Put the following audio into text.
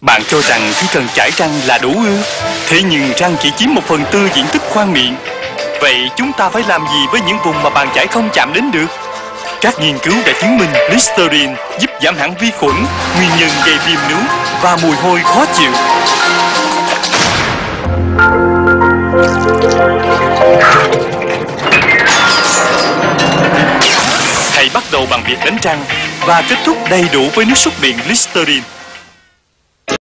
Bạn cho rằng chỉ cần chải răng là đủ ư? Thế nhưng răng chỉ chiếm một phần tư diện tích khoang miệng. Vậy chúng ta phải làm gì với những vùng mà bàn chải không chạm đến được? Các nghiên cứu đã chứng minh Listerine giúp giảm hẳn vi khuẩn, Nguyên nhân gây viêm nướu và mùi hôi khó chịu. Hãy bắt đầu bằng việc đánh răng và kết thúc đầy đủ với nước súc miệng Listerine.